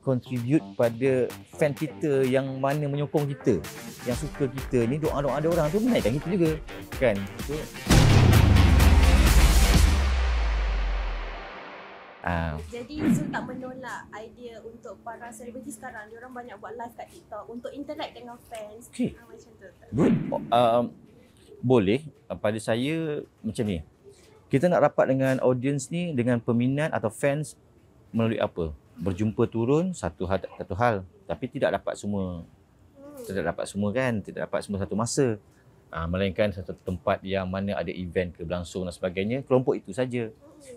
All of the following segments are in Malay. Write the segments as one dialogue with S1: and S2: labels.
S1: contribute pada fan kita yang mana menyokong kita yang suka kita ni doa-doa ada orang tu menaikkan kita juga kan so, Ah,
S2: Jadi Zul tak menolak idea untuk para selebriti sekarang. Dia orang banyak buat live kat TikTok untuk interact dengan fans.
S1: Okey.
S2: Ah, macam tu.
S1: good. Um, boleh uh, pada saya macam ni. Kita nak rapat dengan audience ni dengan peminat atau fans melalui apa? Berjumpa turun satu hal satu hal tapi tidak dapat semua tidak dapat semua kan, tidak dapat semua satu masa. Uh, melainkan satu tempat yang mana ada event ke berlangsung dan sebagainya, kelompok itu saja.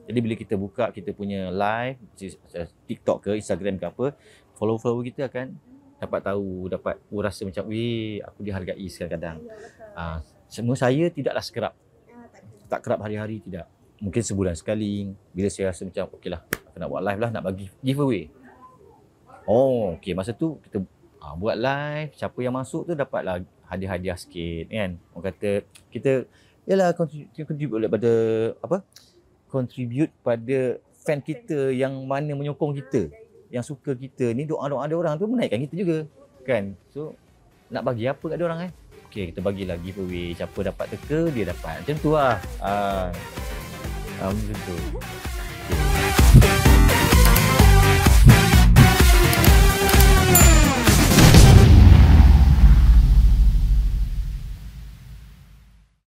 S1: Jadi bila kita buka kita punya live TikTok ke Instagram ke apa, follow-follow kita akan dapat tahu, dapat oh, rasa macam weh aku dihargai kadang-kadang.
S2: Ya, betul.
S1: Ah, semua saya tidaklah sekerap.
S2: Tak
S1: kerap hari-hari tidak. Mungkin sebulan sekali. Bila saya rasa macam okeylah aku nak buat live lah nak bagi giveaway. Oh, okey masa tu kita ah, buat live, siapa yang masuk tu dapatlah hadiah-hadiah sikit kan. Orang kata kita yalah contribute, contribute pada apa? Contribute pada fan kita yang mana menyokong kita yang suka kita ni doa-doa ada orang tu menaikkan kita juga kan so nak bagi apa kat dia orang kan okey kita bagilah giveaway siapa dapat teka dia dapat macam tu lah 아무래도 예.